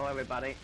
Hello, everybody.